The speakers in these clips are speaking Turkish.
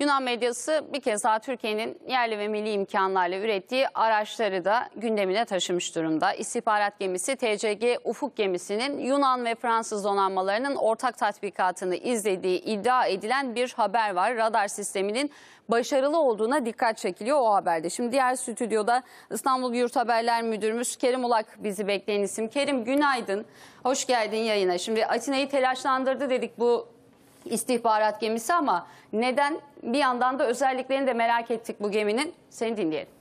Yunan medyası bir kez daha Türkiye'nin yerli ve milli imkanlarla ürettiği araçları da gündemine taşımış durumda. İstihbarat gemisi TCG Ufuk gemisinin Yunan ve Fransız donanmalarının ortak tatbikatını izlediği iddia edilen bir haber var. Radar sisteminin başarılı olduğuna dikkat çekiliyor o haberde. Şimdi diğer stüdyoda İstanbul Yurt Haberler Müdürümüz Kerim Ulak bizi bekleyen isim. Kerim günaydın, hoş geldin yayına. Şimdi Atina'yı telaşlandırdı dedik bu istihbarat gemisi ama neden bir yandan da özelliklerini de merak ettik bu geminin. Seni dinleyelim.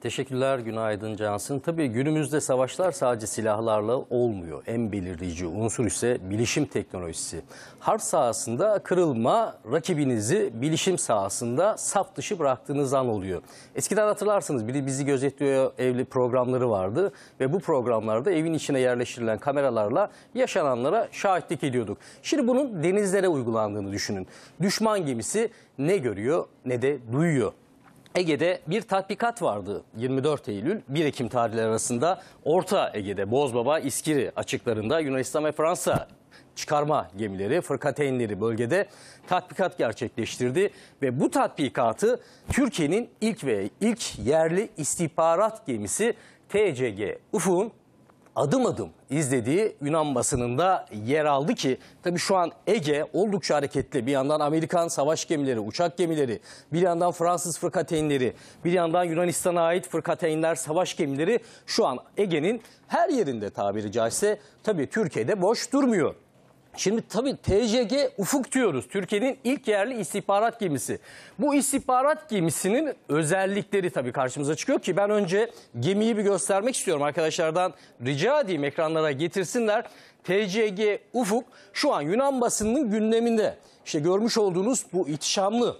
Teşekkürler, günaydın Cansın. Tabii günümüzde savaşlar sadece silahlarla olmuyor. En belirleyici unsur ise bilişim teknolojisi. Harp sahasında kırılma, rakibinizi bilişim sahasında saf dışı bıraktığınız an oluyor. Eskiden hatırlarsınız biri bizi gözetliyor evli programları vardı ve bu programlarda evin içine yerleştirilen kameralarla yaşananlara şahitlik ediyorduk. Şimdi bunun denizlere uygulandığını düşünün. Düşman gemisi ne görüyor ne de duyuyor. Ege'de bir tatbikat vardı 24 Eylül 1 Ekim tarihleri arasında. Orta Ege'de Bozbaba İskiri açıklarında Yunanistan ve Fransa çıkarma gemileri, fırkateynleri bölgede tatbikat gerçekleştirdi. Ve bu tatbikatı Türkiye'nin ilk ve ilk yerli istihbarat gemisi TCG Ufuk'un adım adım izlediği Yunan basınında yer aldı ki tabii şu an Ege oldukça hareketli. Bir yandan Amerikan savaş gemileri, uçak gemileri, bir yandan Fransız fırkateynleri, bir yandan Yunanistan'a ait fırkateynler, savaş gemileri şu an Ege'nin her yerinde tabiri caizse tabii Türkiye'de boş durmuyor. Şimdi tabii TCG Ufuk diyoruz. Türkiye'nin ilk yerli istihbarat gemisi. Bu istihbarat gemisinin özellikleri tabii karşımıza çıkıyor ki ben önce gemiyi bir göstermek istiyorum. Arkadaşlardan rica edeyim ekranlara getirsinler. TCG Ufuk şu an Yunan basınının gündeminde. İşte görmüş olduğunuz bu ihtişamlı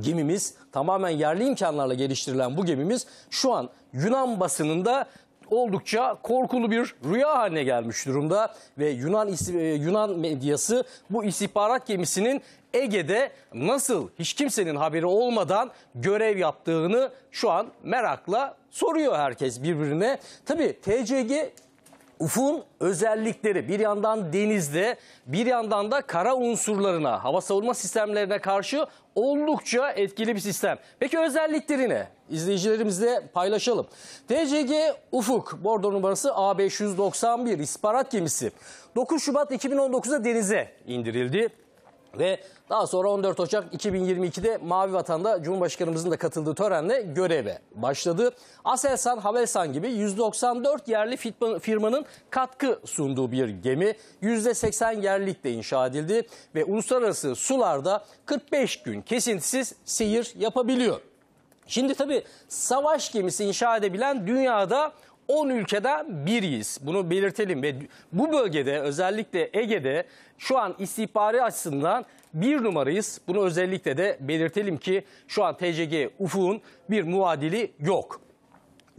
gemimiz tamamen yerli imkanlarla geliştirilen bu gemimiz şu an Yunan basınında oldukça korkulu bir rüya haline gelmiş durumda ve Yunan isi- Yunan medyası bu istihbarat gemisinin Ege'de nasıl hiç kimsenin haberi olmadan görev yaptığını şu an merakla soruyor herkes birbirine. Tabii TCG Ufuk'un özellikleri bir yandan denizde bir yandan da kara unsurlarına, hava savunma sistemlerine karşı oldukça etkili bir sistem. Peki özellikleri ne? İzleyicilerimizle paylaşalım. TCG Ufuk bordo numarası A591 istihbarat gemisi 9 Şubat 2019'da denize indirildi. Ve daha sonra 14 Ocak 2022'de Mavi Vatan'da Cumhurbaşkanımızın da katıldığı törenle göreve başladı. Aselsan, Havelsan gibi 194 yerli firma- firmanın katkı sunduğu bir gemi %80 yerlilikle inşa edildi ve uluslararası sularda 45 gün kesintisiz seyir yapabiliyor. Şimdi tabii savaş gemisi inşa edebilen dünyada 10 ülkeden biriyiz. Bunu belirtelim ve bu bölgede özellikle Ege'de şu an istihbari açısından bir numarayız. Bunu özellikle de belirtelim ki şu an TCG Ufuk'un bir muadili yok.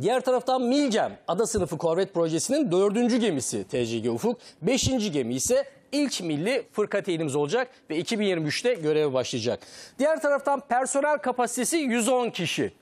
Diğer taraftan Milgem ada sınıfı korvet projesinin dördüncü gemisi TCG Ufuk. Beşinci gemi ise ilk milli fırkateynimiz olacak ve 2023'te göreve başlayacak. Diğer taraftan personel kapasitesi 110 kişi.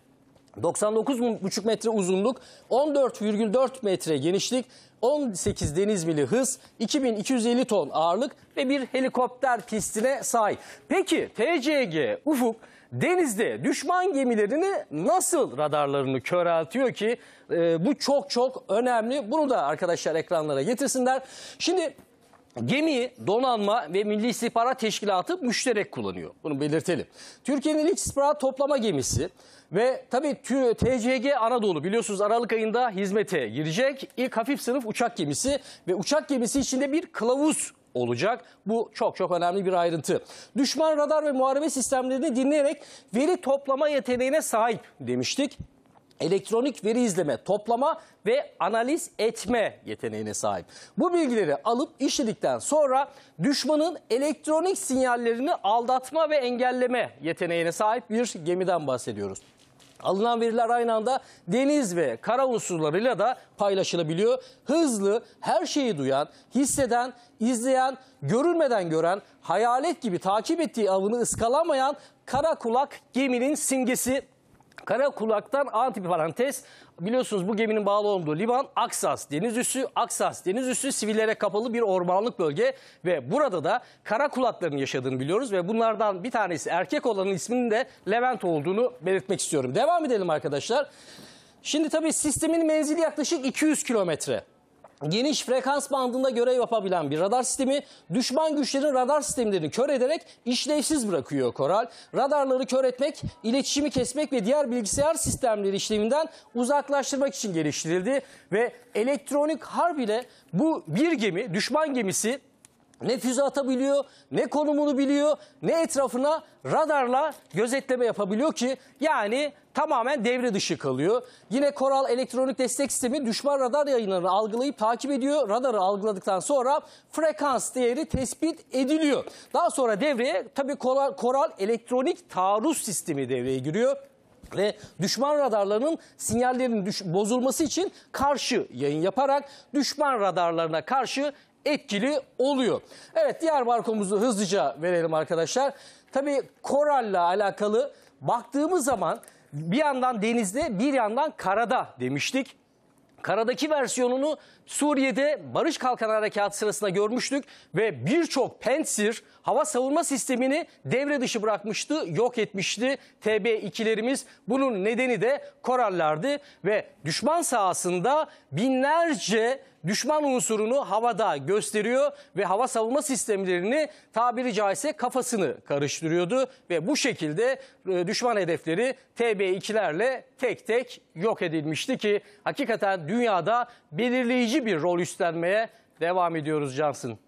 99,5 metre uzunluk, 14,4 metre genişlik, 18 deniz mili hız, 2250 ton ağırlık ve bir helikopter pistine sahip. Peki TCG Ufuk denizde düşman gemilerini nasıl radarlarını köreltiyor ki e, bu çok çok önemli. Bunu da arkadaşlar ekranlara getirsinler. Şimdi Gemiyi donanma ve Milli İstihbarat Teşkilatı müşterek kullanıyor. Bunu belirtelim. Türkiye'nin ilk istihbarat toplama gemisi ve tabii TCG Anadolu biliyorsunuz Aralık ayında hizmete girecek. İlk hafif sınıf uçak gemisi ve uçak gemisi içinde bir kılavuz olacak. Bu çok çok önemli bir ayrıntı. Düşman radar ve muharebe sistemlerini dinleyerek veri toplama yeteneğine sahip demiştik elektronik veri izleme, toplama ve analiz etme yeteneğine sahip. Bu bilgileri alıp işledikten sonra düşmanın elektronik sinyallerini aldatma ve engelleme yeteneğine sahip bir gemiden bahsediyoruz. Alınan veriler aynı anda deniz ve kara unsurlarıyla da paylaşılabiliyor. Hızlı, her şeyi duyan, hisseden, izleyen, görülmeden gören, hayalet gibi takip ettiği avını ıskalamayan kara kulak geminin simgesi Kara kulaktan antiparantez biliyorsunuz bu geminin bağlı olduğu liman Aksas deniz üssü. Aksas deniz üssü sivillere kapalı bir ormanlık bölge ve burada da kara kulakların yaşadığını biliyoruz ve bunlardan bir tanesi erkek olanın isminin de Levent olduğunu belirtmek istiyorum. Devam edelim arkadaşlar. Şimdi tabii sistemin menzili yaklaşık 200 kilometre. Geniş frekans bandında görev yapabilen bir radar sistemi düşman güçlerin radar sistemlerini kör ederek işlevsiz bırakıyor Koral. Radarları kör etmek, iletişimi kesmek ve diğer bilgisayar sistemleri işleminden uzaklaştırmak için geliştirildi. Ve elektronik harp ile bu bir gemi, düşman gemisi ne füze atabiliyor, ne konumunu biliyor, ne etrafına radarla gözetleme yapabiliyor ki yani tamamen devre dışı kalıyor. Yine Koral elektronik destek sistemi düşman radar yayınlarını algılayıp takip ediyor. Radarı algıladıktan sonra frekans değeri tespit ediliyor. Daha sonra devreye tabii Koral, Koral elektronik taarruz sistemi devreye giriyor ve düşman radarlarının sinyallerinin düş- bozulması için karşı yayın yaparak düşman radarlarına karşı etkili oluyor. Evet diğer barkomuzu hızlıca verelim arkadaşlar. Tabii Koral'la alakalı baktığımız zaman bir yandan denizde bir yandan karada demiştik. Karadaki versiyonunu Suriye'de Barış Kalkan Harekatı sırasında görmüştük ve birçok Pantsir hava savunma sistemini devre dışı bırakmıştı, yok etmişti TB2'lerimiz. Bunun nedeni de Korallerdi ve düşman sahasında binlerce düşman unsurunu havada gösteriyor ve hava savunma sistemlerini tabiri caizse kafasını karıştırıyordu ve bu şekilde e, düşman hedefleri TB2'lerle tek tek yok edilmişti ki hakikaten dünyada belirleyici bir rol üstlenmeye devam ediyoruz Cansın.